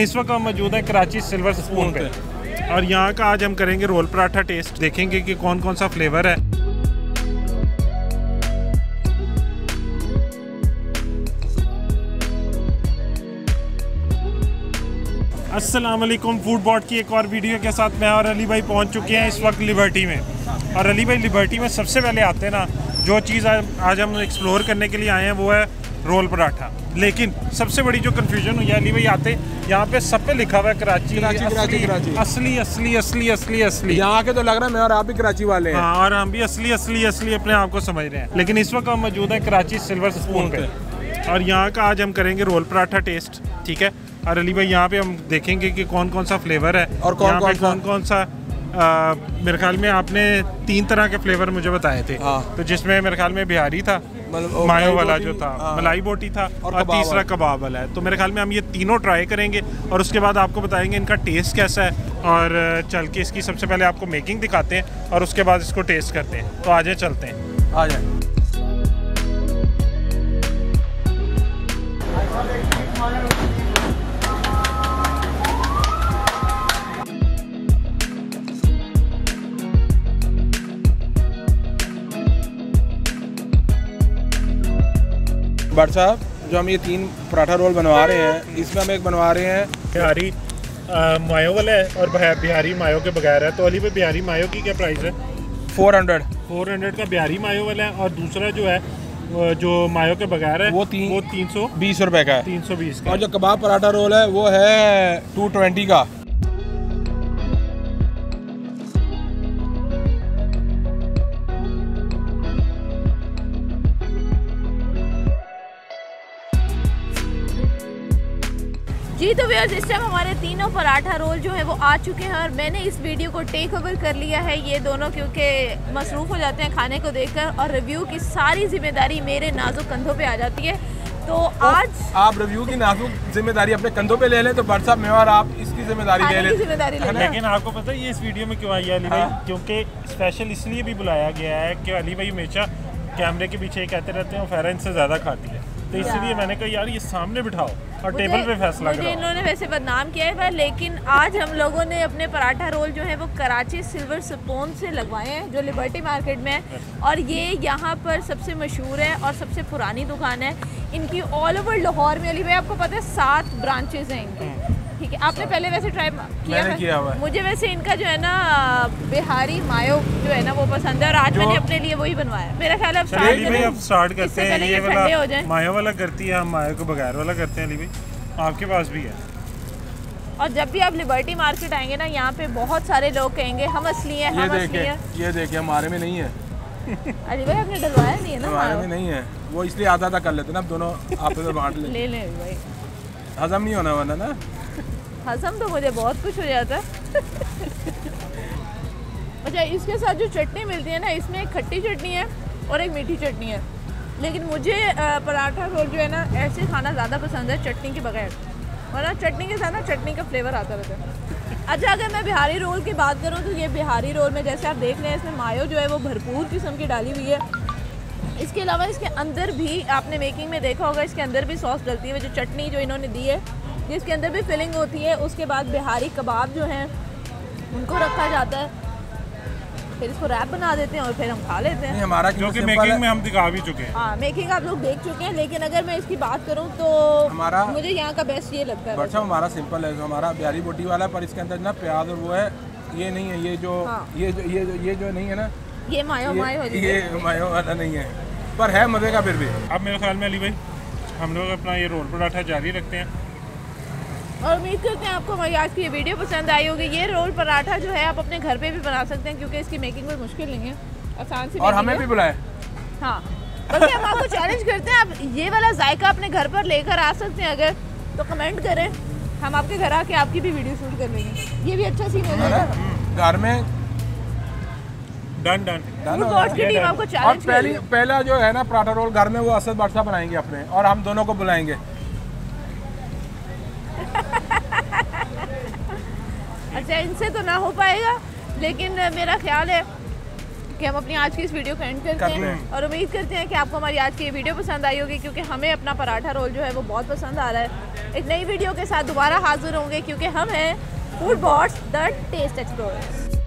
इस वक्त हम मौजूद हैं कराची सिल्वर स्पून पे। और यहाँ का आज हम करेंगे रोल पराठा टेस्ट। देखेंगे कि कौन कौन सा फ्लेवर है। वालेकुम, फ़ूड बॉट की एक और वीडियो के साथ मैं और अली भाई पहुँच चुके हैं इस वक्त लिबर्टी में। और अली भाई, लिबर्टी में सबसे पहले आते हैं ना, जो चीज़ आज हम एक्सप्लोर करने के लिए आए हैं वो है रोल पराठा। लेकिन सबसे बड़ी जो कन्फ्यूज़न हुई है अली भाई आते यहाँ पे सब पे लिखा हुआ है कराची कराची, असली, कराची, कराची। असली असली असली असली असली। यहाँ के तो लग रहा है मैं और आप भी कराची वाले हैं। हाँ और हम भी असली असली असली अपने आप को समझ रहे हैं। लेकिन इस वक्त हम मौजूद हैं कराची सिल्वर स्पून पे। और यहाँ का आज हम करेंगे रोल पराठा टेस्ट ठीक है? और अली भाई यहाँ पे हम देखेंगे कि कौन कौन सा फ्लेवर है। और कौन- कौन कौन कौन सा आ, मेरे ख्याल में आपने तीन तरह के फ्लेवर मुझे बताए थे। हाँ। तो जिसमें मेरे ख्याल में बिहारी था मतलब मायो वाला जो था हाँ। मलाई बोटी था और और, तीसरा कबाब वाला है। तो मेरे ख्याल में हम ये तीनों ट्राई करेंगे और उसके बाद आपको बताएँगे इनका टेस्ट कैसा है और चल के इसकी सबसे पहले आपको मेकिंग दिखाते हैं और उसके बाद इसको टेस्ट करते हैं। तो आ जाए चलते हैं। आ जाए। भट्ट साहब जो हम ये तीन पराठा रोल बनवा रहे हैं इसमें हम एक बनवा रहे हैं। बिहारी मायो वाला है और बिहारी मायो के बगैर है। तो अली भाई बिहारी मायो की क्या प्राइस है? 400 फोर हंड्रेड का बिहारी मायो वाला है और दूसरा जो है जो मायो के बगैर है वो तीन- वो तीन सौ बीस रुपए का है। तीन सौ बीस का और जो कबाब पराठा रोल है वो है 220 का। जी तो व्यूअर्स इस टाइम हमारे तीनों पराठा रोल जो है वो आ चुके हैं और मैंने इस वीडियो को टेक ओवर कर लिया है ये दोनों क्योंकि मसरूफ़ हो जाते हैं खाने को देखकर और रिव्यू की सारी ज़िम्मेदारी मेरे नाजुक कंधों पे आ जाती है। तो आज आप रिव्यू की नाजुक ज़िम्मेदारी अपने कंधों पे ले लें तो साहब मैं और आप इसकी ज़िम्मेदारी ले लें। ज़िम्मेदारी लेकिन आपको पता है ये इस वीडियो में क्यों आई है अली भाई? हाँ। क्योंकि स्पेशल इसलिए भी बुलाया गया है कि अली भाई हमेशा कैमरे के पीछे कहते रहते हैं फेरा इनसे ज़्यादा खाती है। तो इसलिए मैंने कहा यार ये सामने बिठाओ। और टेबल पे फैसला मुझे इन्होंने वैसे बदनाम किया है लेकिन आज हम लोगों ने अपने पराठा रोल जो है वो कराची सिल्वर स्पून से लगवाए हैं जो लिबर्टी मार्केट में है। और ये यहाँ पर सबसे मशहूर है और सबसे पुरानी दुकान है। इनकी ऑल ओवर लाहौर में अली भाई आपको पता है सात ब्रांचेज हैं इनकी। ठीक है आपने पहले वैसे ट्राई किया। मैंने है? किया हुआ है। मुझे वैसे इनका जो है ना बिहारी मायो जो है ना वो पसंद है और आज मैंने अपने लिए वही बनवाया। मेरा ख्याल है अब स्टार्ट करते हैं। ये वाला मायो वाला करती है हम मायो को बगैर वाला करते हैं अली भाई। आपके पास भी है। और जब भी आप लिबर्टी मार्केट आएँगे ना यहाँ पे बहुत सारे लोग कहेंगे हम असली हैं हम असली हैं। ये देखें हमारे में नहीं है। अरे भाई आपने डलवाया नहीं है ना हमारे में नहीं है। वो इसलिए आधा आधा कर लेते ना दोनों आपस में बांट ले। ले ले भाई। हजम नहीं होना वरना ना? हजम तो मुझे बहुत कुछ हो जाता है। अच्छा इसके साथ जो चटनी मिलती है ना, इसमें एक खट्टी चटनी है और एक मीठी चटनी है। लेकिन मुझे पराठा रोल जो है ना, ऐसे खाना ज़्यादा पसंद है चटनी के बगैर। वरना चटनी के साथ ना, चटनी का फ्लेवर आता रहता है। अच्छा अगर मैं बिहारी रोल की बात करूँ तो ये बिहारी रोल में जैसे आप देख रहे हैं, इसमें मायो जो है, वो भरपूर किस्म की डाली हुई है। इसके अलावा इसके अंदर भी, आपने मेकिंग में देखा होगा, इसके अंदर भी सॉस डलती है जो चटनी जो इन्होंने दी है जिसके अंदर भी फिलिंग होती है उसके बाद बिहारी कबाब जो हैं उनको रखा जाता है। फिर इसको रैप बना देते हैं और फिर हम खा लेते हैं। हमारा जो क्योंकि कि मेकिंग में हम दिखा भी चुके हैं। हाँ मेकिंग आप लोग देख चुके हैं लेकिन अगर मैं इसकी बात करूँ तो हमारा- मुझे यहाँ का बेस्ट ये लगता है। साहब हमारा सिंपल है हमारा बिहारी बोटी वाला है पर इसके अंदर ना प्याज और वो है ये नहीं है ये जो हाँ। ये जो ये जो ये जो नहीं है ना ये मायो मायो ये, वाली ये मायो वाला नहीं है। पर है मज़े का फिर भी। अब मेरे ख्याल में अली भाई हम लोग अपना ये रोल पराठा जारी रखते हैं। और उम्मीद करते हैं आपको हमारी आज की ये वीडियो पसंद आई होगी। ये रोल पराठा जो है आप अपने घर पे भी बना सकते हैं क्योंकि इसकी मेकिंग कोई मुश्किल नहीं है। आसान सी और हमें भी बुलाए। हाँ। बल्कि हम आपको चैलेंज करते हैं आप ये वाला जायका अपने घर पर लेकर आ सकते हैं अगर तो कमेंट करें। हम आपके घर आके आपकी भी वीडियो शूट कर लेंगे। ये भी अच्छा सीन हो है जाएगा। घर में डन डन डन बॉस की टीम आपको और चैलेंज पहली पहला जो है ना पराठा रोल घर में वो असद साहब बनाएँगे अपने और हम दोनों को बुलाएँगे। अच्छा इनसे तो ना हो पाएगा लेकिन मेरा ख्याल है कि हम अपनी आज की इस वीडियो को एंड करते हैं हैं। और उम्मीद करते हैं कि आपको हमारी आज की ये वीडियो पसंद आई होगी क्योंकि हमें अपना पराठा रोल जो है वो बहुत पसंद आ रहा है एक नई वीडियो के साथ दोबारा हाजिर होंगे क्योंकि हम हैं food bots the taste explorers